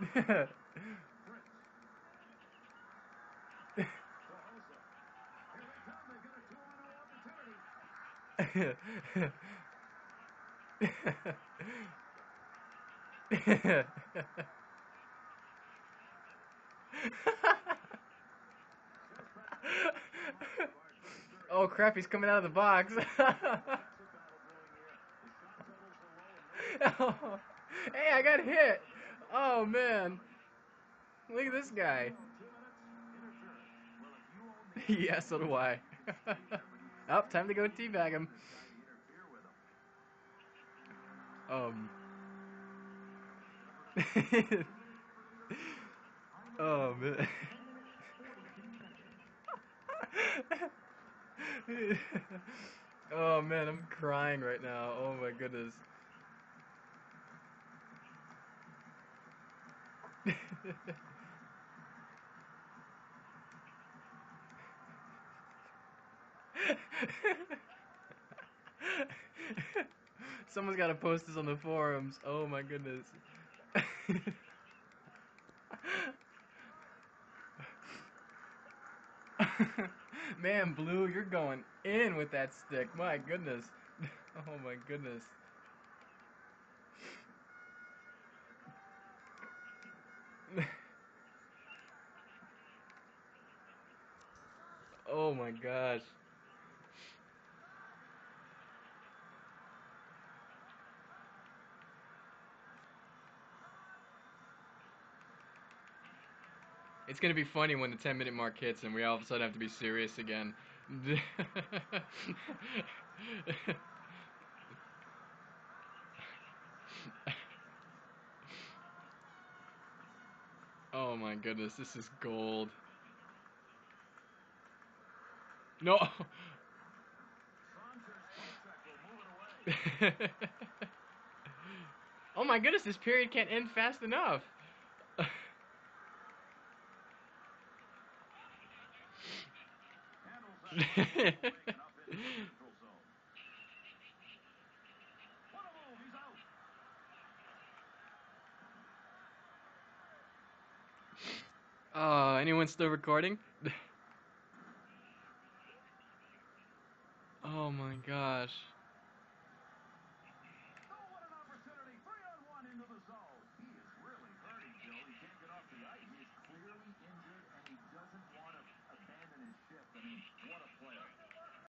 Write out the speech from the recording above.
oh crap, he's coming out of the box. oh, hey, I got hit. Oh man. Look at this guy. yeah, so do I. oh, time to go teabag him. Um. oh man. oh man, I'm crying right now. Oh my goodness. Someone's got to post this on the forums. Oh my goodness. Man, Blue, you're going in with that stick. My goodness. Oh my goodness. oh my gosh. It's gonna be funny when the 10 minute mark hits and we all of a sudden have to be serious again. oh my goodness, this is gold. No! oh my goodness, this period can't end fast enough. uh, anyone still recording? oh my gosh.